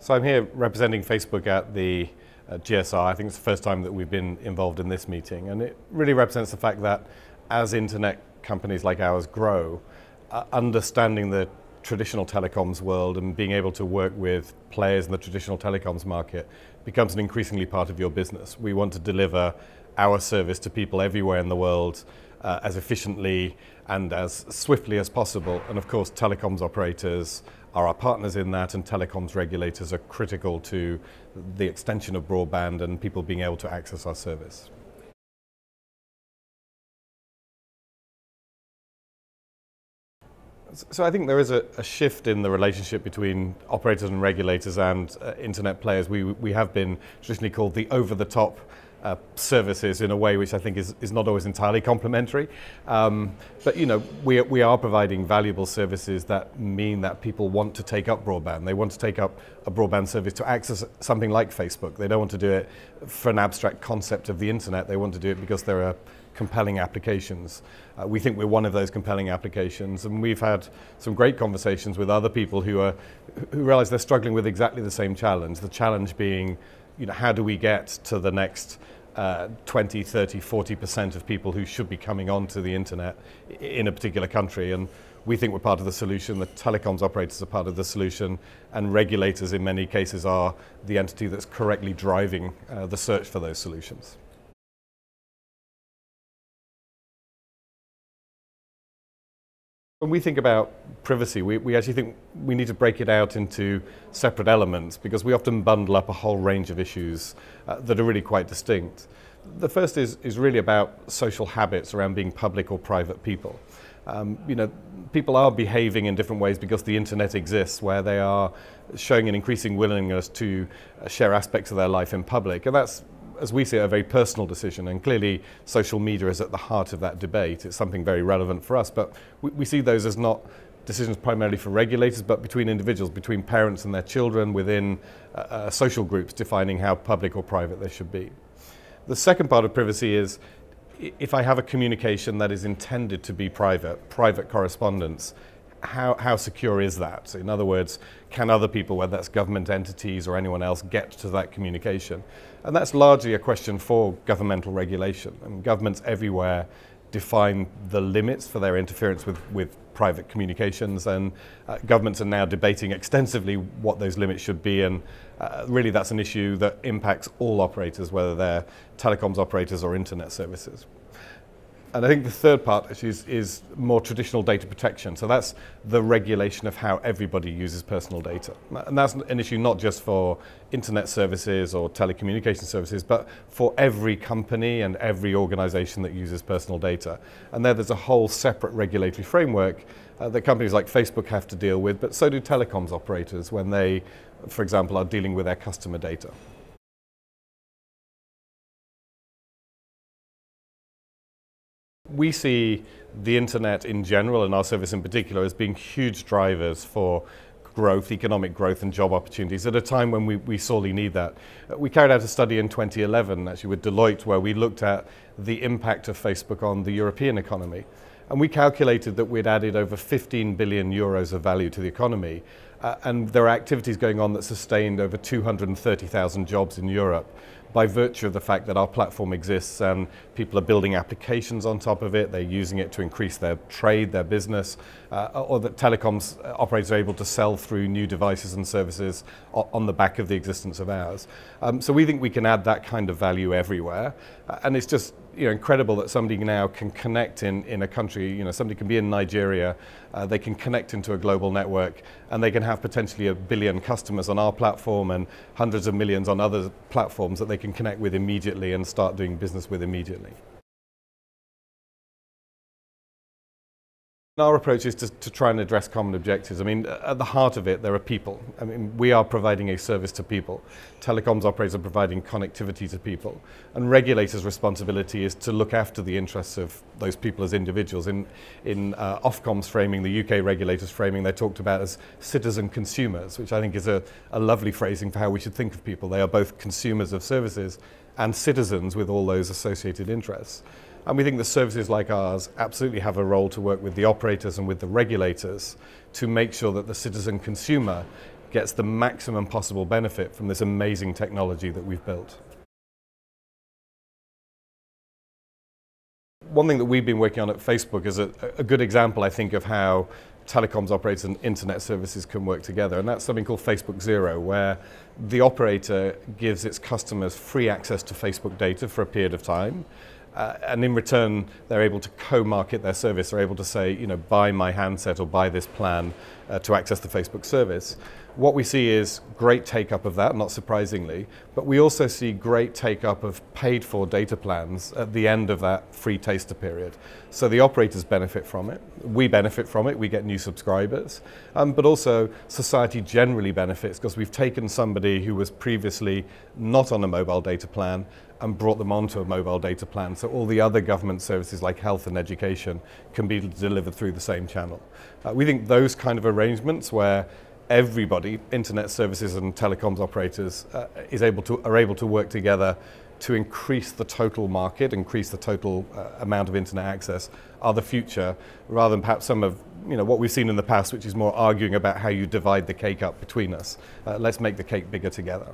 So I'm here representing Facebook at the uh, GSR. I think it's the first time that we've been involved in this meeting, and it really represents the fact that as internet companies like ours grow, uh, understanding the traditional telecoms world and being able to work with players in the traditional telecoms market becomes an increasingly part of your business. We want to deliver our service to people everywhere in the world uh, as efficiently and as swiftly as possible. And of course, telecoms operators are our partners in that, and telecoms regulators are critical to the extension of broadband and people being able to access our service. So I think there is a, a, shift in the relationship between operators and regulators and uh, internet players. We, we have been traditionally called the over-the-top uh, services in a way which I think is, is not always entirely complimentary. Um, but you know, we, we are providing valuable services that mean that people want to take up broadband. They want to take up a broadband service to access something like Facebook. They don't want to do it for an abstract concept of the internet. They want to do it because there are compelling applications. Uh, we think we're one of those compelling applications, and we've had some great conversations with other people who are who realize they're struggling with exactly the same challenge. The challenge being you know, how do we get to the next uh, 20, 30, 40% of people who should be coming onto the internet in a particular country. And we think we're part of the solution. The telecoms operators are part of the solution, and regulators, in many cases, are the entity that's correctly driving uh, the search for those solutions. When we think about privacy, we, we actually think we need to break it out into separate elements because we often bundle up a whole range of issues uh, that are really quite distinct. The first is, is really about social habits around being public or private people. Um, you know, people are behaving in different ways because the internet exists, where they are showing an increasing willingness to uh, share aspects of their life in public, and that's as we see it, a very personal decision, and clearly social media is at the heart of that debate. It's something very relevant for us, but we, we see those as not decisions primarily for regulators, but between individuals, between parents and their children, within uh, uh, social groups defining how public or private they should be. The second part of privacy is if I have a communication that is intended to be private, private correspondence, how, how secure is that? So in other words, can other people, whether that's government entities or anyone else, get to that communication? And that's largely a question for governmental regulation. And governments everywhere define the limits for their interference with, with private communications, and uh, governments are now debating extensively what those limits should be. And uh, really, that's an issue that impacts all operators, whether they're telecoms operators or internet services. And I think the third part is, is more traditional data protection. So that's the regulation of how everybody uses personal data. And that's an issue not just for internet services or telecommunication services, but for every company and every organization that uses personal data. And there, there's a whole separate regulatory framework uh, that companies like Facebook have to deal with, but so do telecoms operators when they, for example, are dealing with their customer data. We see the internet in general and our service in particular as being huge drivers for growth, economic growth and job opportunities at a time when we, we sorely need that. Uh, we carried out a study in 2011 actually with Deloitte where we looked at the impact of Facebook on the European economy. And we calculated that we'd added over 15 billion euros of value to the economy. Uh, and there are activities going on that sustained over 230,000 jobs in Europe by virtue of the fact that our platform exists and people are building applications on top of it, they're using it to increase their trade, their business, uh, or that telecoms operators are able to sell through new devices and services on the back of the existence of ours. Um, so we think we can add that kind of value everywhere. Uh, and it's just you know, incredible that somebody now can connect in, in a country, you know, somebody can be in Nigeria, uh, they can connect into a global network, and they can have potentially a billion customers on our platform and hundreds of millions on other platforms that they can connect with immediately and start doing business with immediately. Our approach is to, to, try and address common objectives. I mean, at the heart of it, there are people. I mean, we are providing a service to people. Telecoms operators are providing connectivity to people. And regulators' responsibility is to look after the interests of those people as individuals. In, in uh, Ofcom's framing, the UK regulators' framing, they're talked about as citizen consumers, which I think is a, a lovely phrasing for how we should think of people. They are both consumers of services and citizens with all those associated interests. And we think that services like ours absolutely have a role to work with the operators and with the regulators to make sure that the citizen consumer gets the maximum possible benefit from this amazing technology that we've built. One thing that we've been working on at Facebook is a, a good example, I think, of how telecoms operators and internet services can work together. And that's something called Facebook Zero, where the operator gives its customers free access to Facebook data for a period of time. Uh, and in return, they're able to co-market their service. They're able to say, you know, buy my handset or buy this plan uh, to access the Facebook service. What we see is great take up of that, not surprisingly, but we also see great take up of paid for data plans at the end of that free taster period. So the operators benefit from it, we benefit from it, we get new subscribers, um, but also society generally benefits because we've taken somebody who was previously not on a mobile data plan and brought them onto a mobile data plan. So all the other government services like health and education can be delivered through the same channel. Uh, we think those kind of arrangements where everybody, internet services and telecoms operators, uh, is able to, are able to work together to increase the total market, increase the total uh, amount of internet access, are the future, rather than perhaps some of you know what we've seen in the past, which is more arguing about how you divide the cake up between us. Uh, let's make the cake bigger together.